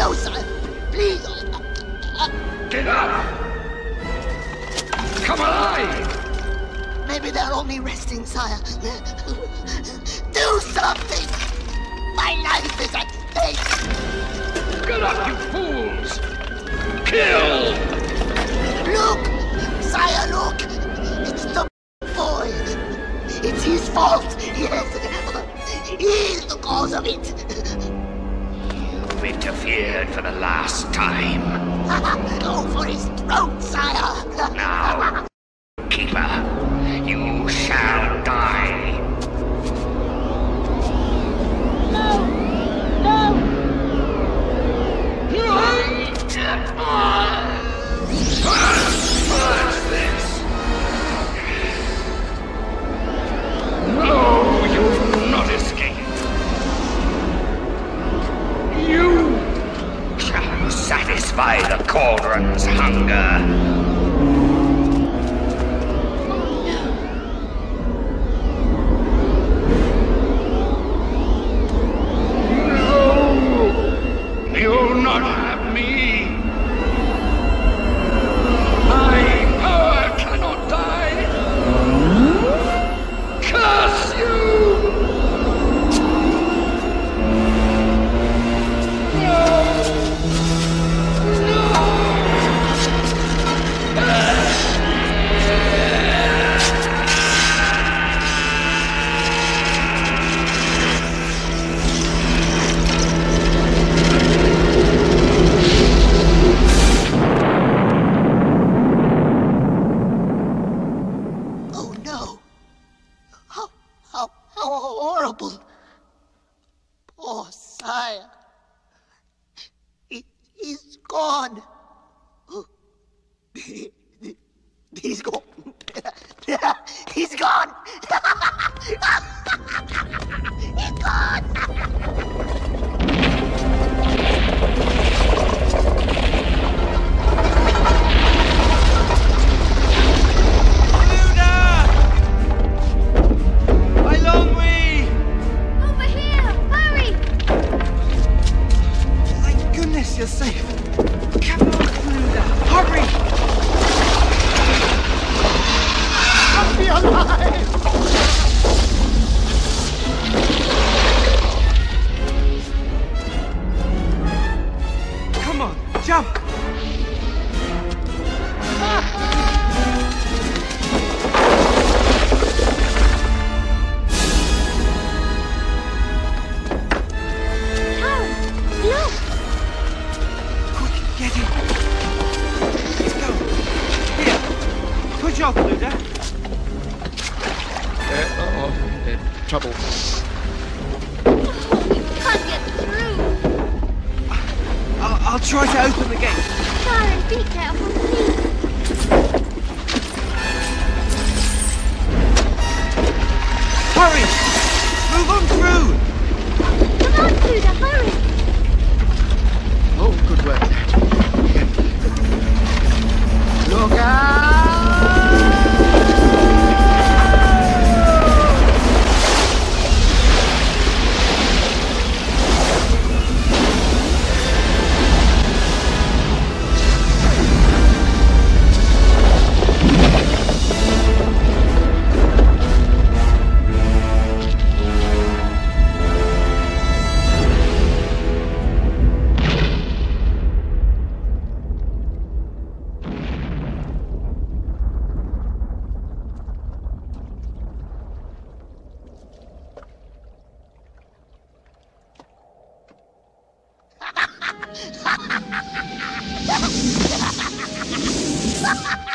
No, sire. Please. Get up! Come alive! Maybe they're only resting, sire. Do something! My life is at stake! Get up, you fools! Kill! Look! Sire, look! It's the boy! It's his fault! Yes! He's the cause of it! You've interfered for the last time. Go for his throat, sire! Now, Keeper, satisfy the cauldron's hunger. No, you'll not have me. Sire! He, he's gone! He's gone! He's gone! Hurry! Be alive! Put your Luna. Uh-oh. Uh, trouble. Can't get through! I'll, I'll try to open the gate. Taran, be careful, please! Ha ha ha ha ha!